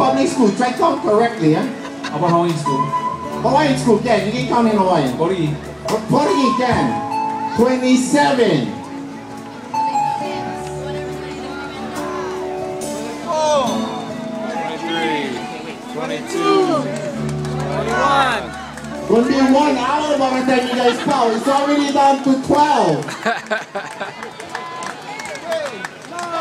public school, try count correctly, huh? How about Hawaiian school? Hawaiian school, can. You can count in Hawaiian. Portuguese. Portuguese, can. 27. Will be one hour by the time you guys count. It's already down to 12.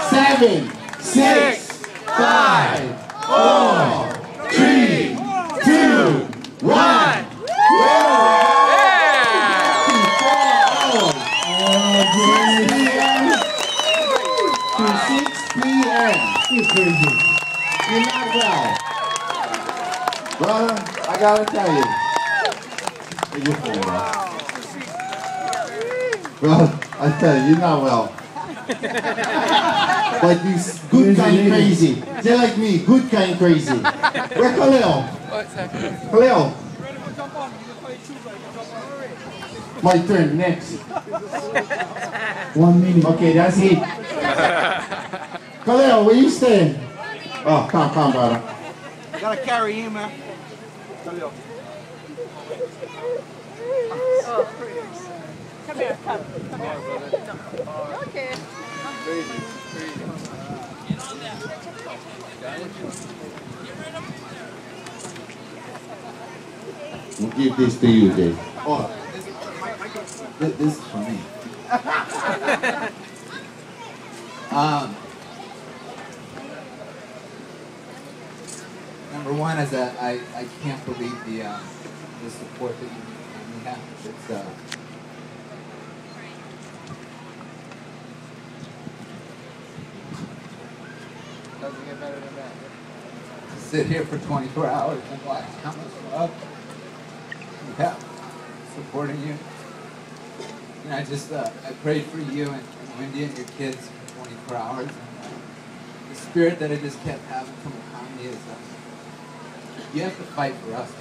Seven, six, five, four, three, two, one. To 6 p.m. You're crazy. You're not well. Brother, I gotta tell you. You're fine, bro. Bro, I tell you, you're not well. Like these good kind crazy. They're like me, good kind crazy. Where Khalil? Khalil. My turn, next. One minute. Okay, that's it. Khalil, where you staying? Oh, come, come, brother. Gotta carry him, man. Kaleo. Oh, Come here, come. Come here. We'll give this to you, Dave. Oh, this, this is for me. um, number one is that I, I can't believe the um, the support that you, you have. It's uh, doesn't get better than that. To sit here for 24 hours and watch how much love have supporting you. And I just, uh, I prayed for you and, and Wendy and your kids for 24 hours. And uh, the spirit that I just kept having come upon me is, uh, you have to fight for us.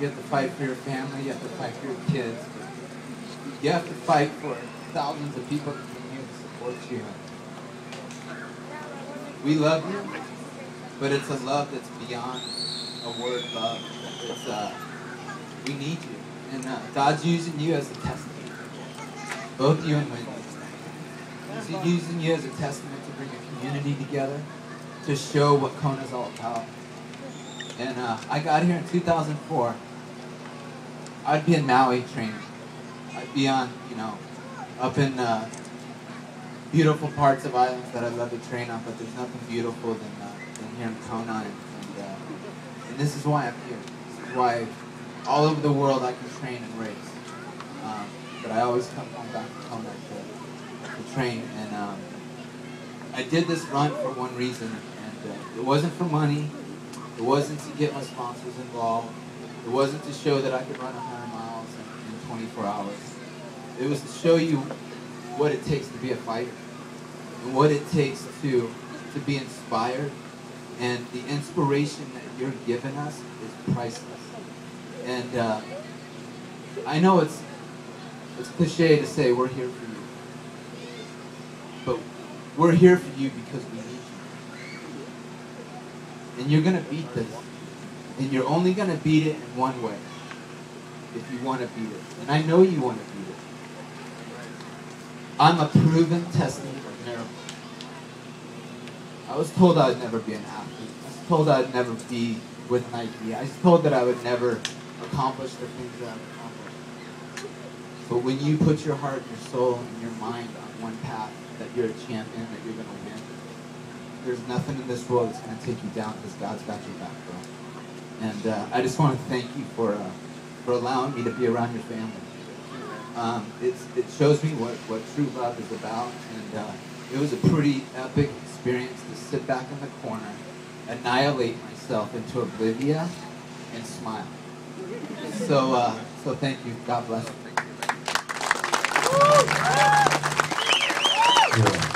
You have to fight for your family. You have to fight for your kids. You have to fight for thousands of people that continue to support you. We love you, but it's a love that's beyond a word love. It's uh, we need you, and uh, God's using you as a testament. Both you and Wendy. He's using you as a testament to bring a community together, to show what Kona's all about. And uh, I got here in 2004. I'd be in Maui training. I'd be on, you know, up in uh, beautiful parts of islands that I love to train on, but there's nothing beautiful than, uh, than here in Kona. And, and, uh, and this is why I'm here. This is why all over the world I can train and race. Um, but I always come home back to Kona to, to train. And um, I did this run for one reason, and uh, it wasn't for money. It wasn't to get my sponsors involved. It wasn't to show that I could run 100 miles in, in 24 hours. It was to show you what it takes to be a fighter and what it takes to to be inspired and the inspiration that you're giving us is priceless. And uh, I know it's it's cliche to say we're here for you but we're here for you because we need you. And you're gonna beat this and you're only gonna beat it in one way if you want to beat it. And I know you want to beat it I'm a proven testament of miracles. I was told I'd never be an athlete. I was told I'd never be with Nike. I was told that I would never accomplish the things that I've accomplished. But when you put your heart, your soul, and your mind on one path, that you're a champion, that you're going to win, there's nothing in this world that's going to take you down because God's got your back, bro. And uh, I just want to thank you for, uh, for allowing me to be around your family. Um, it shows me what, what true love is about, and uh, it was a pretty epic experience to sit back in the corner, annihilate myself into oblivion, and smile. So, uh, so thank you. God bless you. Yeah.